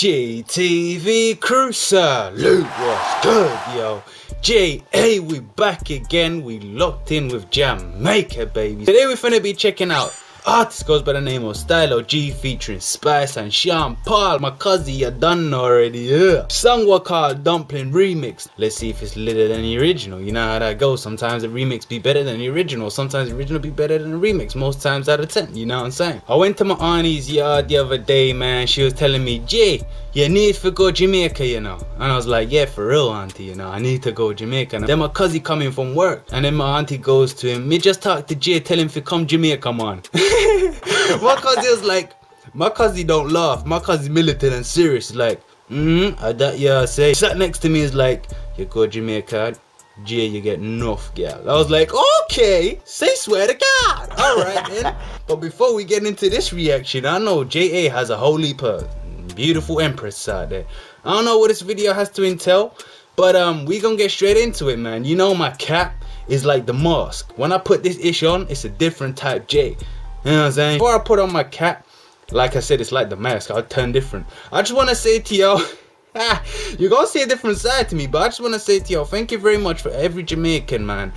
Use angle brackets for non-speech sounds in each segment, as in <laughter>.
JTV Cruiser, salute, what's good, yo? JA, we back again, we locked in with Jamaica, baby. Today we're finna be checking out Artist goes by the name of Stylo G featuring Spice and Sean Paul. My cousin, you done already, yeah. Song was called Dumpling Remix. Let's see if it's litter than the original. You know how that goes. Sometimes the remix be better than the original. Sometimes the original be better than the remix. Most times out of 10, you know what I'm saying? I went to my auntie's yard the other day, man. She was telling me, Jay, you need to go Jamaica, you know. And I was like, yeah, for real, auntie, you know, I need to go Jamaica. And then my cousin coming from work, and then my auntie goes to him, me just talk to Jay, tell him to come Jamaica, man. <laughs> my cousin was like, my cousin don't laugh. My cousin militant and serious. Like, mm, I that yeah, I say. Sat next to me is like, you go Jamaica, Jay, you get enough, girl. I was like, okay, say swear to God. All right, then. <laughs> But before we get into this reaction, I know JA has a holy of beautiful empress out there. I don't know what this video has to entail, but um, we gonna get straight into it, man. You know my cap is like the mask. When I put this ish on, it's a different type J. You know what I'm saying? Before I put on my cap, like I said, it's like the mask. I'll turn different. I just want to say to y'all, <laughs> you're to see a different side to me. But I just want to say to y'all, thank you very much for every Jamaican, man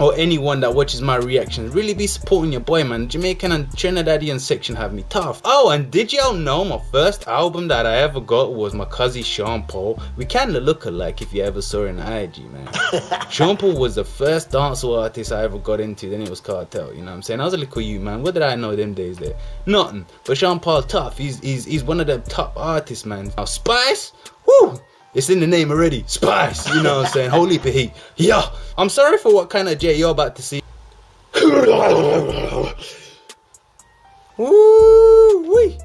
or anyone that watches my reactions really be supporting your boy man. Jamaican and trinidadian section have me tough. Oh and did y'all know my first album that i ever got was my cousin sean paul? We kind of look alike if you ever saw an ig man. <laughs> Sean paul was the first dancehall artist i ever got into then it was cartel you know what i'm saying? I was a little you man. What did i know them days there? Nothing. But sean paul tough. He's he's, he's one of the top artists man. Now spice? Woo! It's in the name already. Spice, you know what I'm saying? Holy heat. Yeah. I'm sorry for what kind of J you're about to see. Woo wee.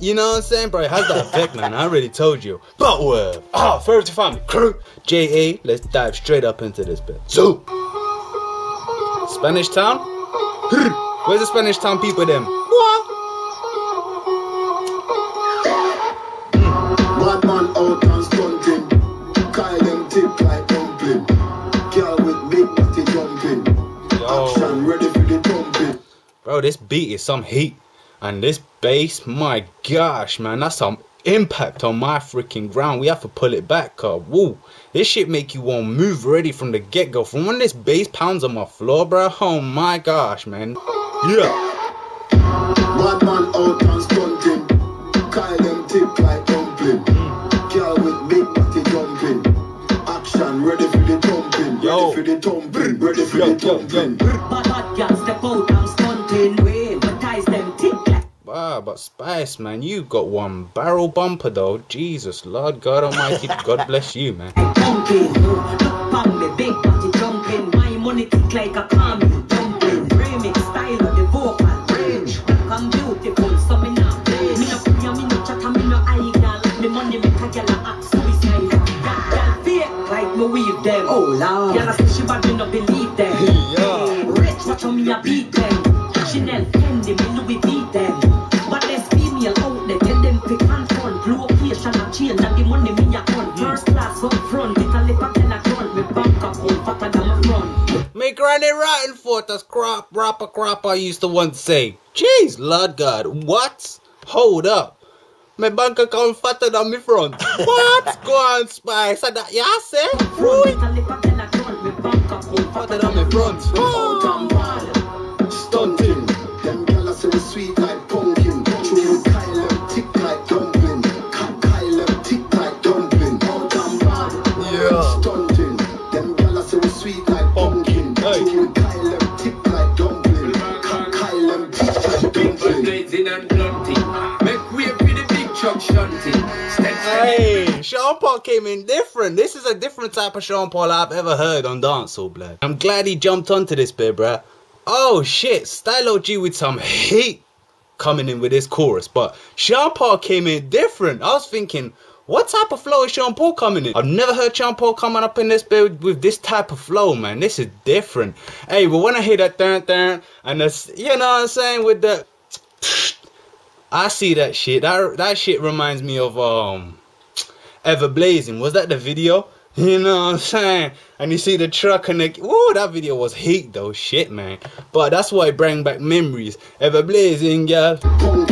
You know what I'm saying, bro? How's that effect, man? I already told you. But what? Ah, oh, first family crew. JA, let's dive straight up into this bit. So, Spanish town? Where's the Spanish town people them? Bro, this beat is some heat. And this bass, my gosh, man, that's some impact on my freaking ground. We have to pull it back, cuz. Woo. This shit make you want to move ready from the get-go. From when this bass pounds on my floor, bro. Oh my gosh, man. Yeah. Man out and stunting. Kyle them tip like for the thumping. Ready for the thumping. Bad bad girl step out Ah, but Spice, man, you got one barrel bumper though. Jesus, Lord God Almighty, God bless you, man. Jumping, fake like me weave them. Oh Lord, gal say she bad, me no believe them. Yeah. Rich, watch how me a beat them. Chanel, Fendi, me Louis beat them. Make hmm. granny rotten for us crop rapper crop I used to once say. Jeez, Lord God, what? Hold up. My bank account fatter than me front. <laughs> what? Go on, spice. That yeah, eh? say? Fatter than me front. Oh. Stunting. Them gals say sweet Hey, Sean Paul came in different. This is a different type of Sean Paul I've ever heard on dancehall, blood. I'm glad he jumped onto this bit, bruh. Oh shit, Stylo G with some heat coming in with this chorus, but Sean Paul came in different. I was thinking, what type of flow is Sean Paul coming in? I've never heard Sean Paul coming up in this bit with this type of flow, man. This is different. Hey, but when I hear that dun dun and this, you know what I'm saying, with the I see that shit. That that shit reminds me of um Ever Blazing. Was that the video? <laughs> You know what I'm saying? And you see the truck and the whoa, that video was heat though, shit man. But that's why it bring back memories. Ever Blazing, girl. Paul.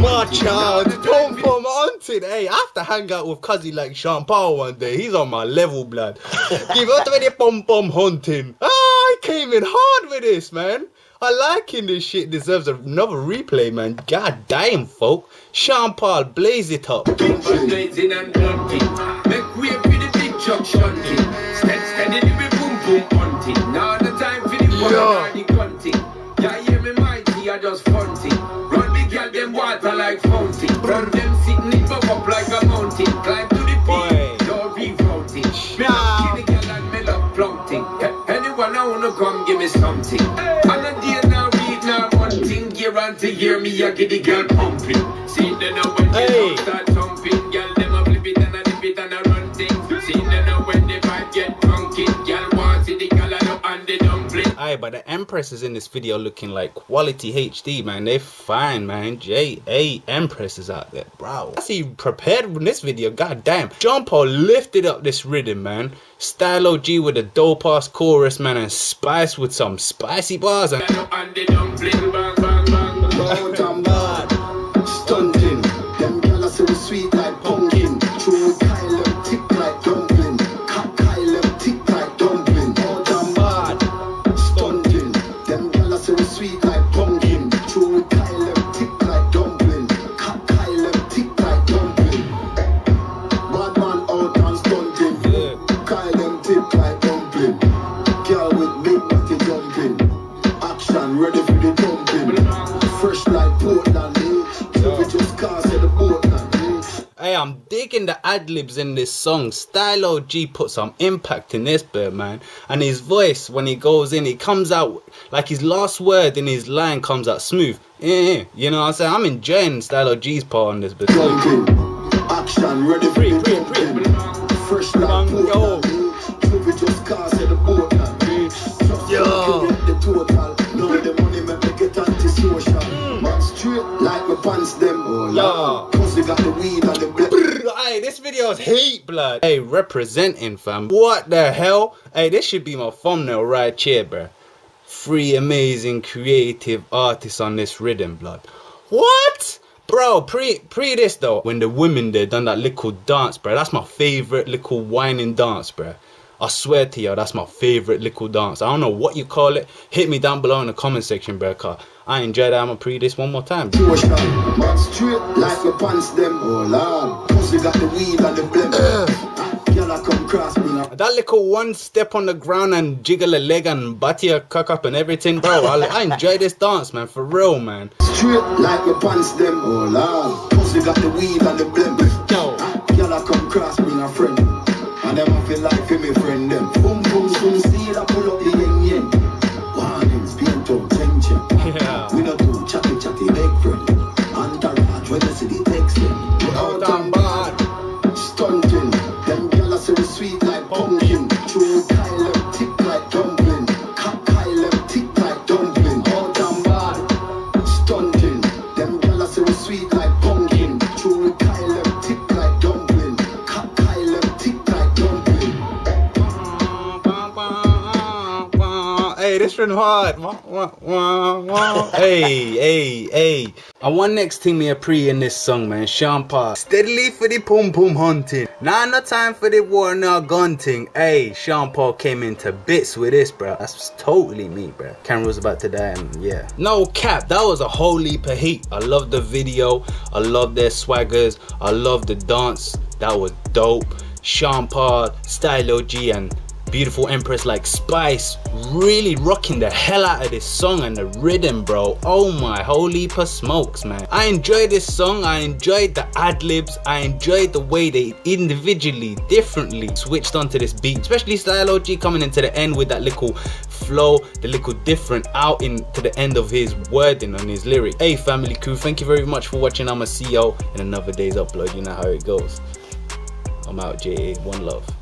March out, pom. Hey, I have to hang out with Cuzzy like Sean Paul one day. He's on my level, blood. <laughs> Give out the pom pom hunting. Ah, I came in hard with this, man. I liking this shit deserves another replay, man. God damn, folk. Sean Paul, blaze it up. Me something. And a day now, read now, one thing. Year on to year, me I get the girl pumping. But the Empress is in this video looking like quality HD, man. They're fine, man. J.A. Empress is out there, bro. I see prepared in this video, god damn. Sean Paul lifted up this rhythm, man. Stylo G with a dope ass chorus, man, and Spice with some spicy bars. And dumpling. Girl with big body jumping. Action ready for the dumping. Fresh like Portland. Eh? Eh? Hey, I'm digging the ad libs in this song. Stylo G put some impact in this bit, man. And his voice, when he goes in, he comes out like his last word in his line comes out smooth. Yeah, you know what I'm saying? I'm enjoying Stylo G's part on this bit. Action, ready free, free, free. Fresh like pants them. Oh. Cause got the weed and the Hey, this video is heat blood. Hey, representing fam. What the hell? Hey, this should be my thumbnail right here, bro. Three amazing creative artists on this rhythm, blood. What? Bro, pre pre this though, when the women there done that little dance, bro. That's my favorite little whining dance, bro. I swear to you, that's my favorite little dance. I don't know what you call it. Hit me down below in the comment section, bro. Cause I enjoyed that. I'ma pre this one more time. Straight like your pants them, oh lord. got the weed and the blem. Uh. Ah, that little one step on the ground and jiggle a leg and butty a cock up and everything, bro. I, I enjoy this dance, man, for real, man. Straight like your pants them, oh lord. Pussy got the weed and the blem. Yo. Ah, Girl, I come cross me, a friend. And them I feel like for me friend them. Boom, boom, boom, Yeah. We not Run hard wah, wah, wah. hey, hey, hey. I want next thing me a pre in this song, man. Sean Paul. Steadily for the pum pum hunting. Now no time for the war now gunting. Hey, Sean Paul came into bits with this, bro. That's totally me, bro. Camera was about to die, and yeah. No cap, that was a whole leap of heat. I love the video. I love their swaggers. I love the dance. That was dope. Sean Paul, Stylo G, and beautiful empress like spice really rocking the hell out of this song and the rhythm bro. Oh my holy per smokes man. I enjoyed this song i enjoyed the ad-libs i enjoyed the way they individually differently switched onto this beat especially Stylo G coming into the end with that little flow the little different out into the end of his wording on his lyric. Hey family crew thank you very much for watching. I'ma see y'all in another day's upload you know how it goes. I'm out ja one love